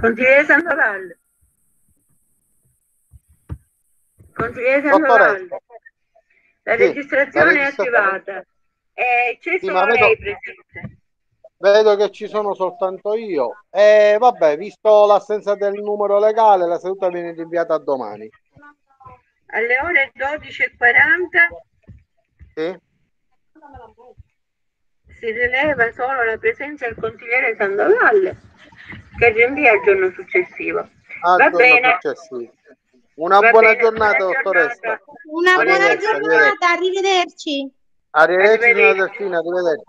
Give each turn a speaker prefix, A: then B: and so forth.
A: Consigliere Sandoval. Consigliere Sandoval. La
B: Sì,
A: registrazione
B: la
A: è attivata. Eh, c'è
B: Sì,
A: solo lei presente.
B: Vedo che ci sono soltanto io. E vabbè, visto l'assenza del numero legale, la seduta viene rinviata a domani.
A: Alle ore 12.40
B: Sì?
A: si rileva solo la presenza del consigliere Sandoval che rinvia il giorno successivo.
B: Al
A: Va
B: giorno
A: bene.
B: successivo. Una
A: Va
B: buona
A: bene,
B: giornata,
A: buona
B: dottoressa.
A: giornata.
C: Una buona
B: Arrivederci,
C: giornata, arrivederci.
B: Arrivederci, signora
A: Arrivederci.
B: Arrivederci.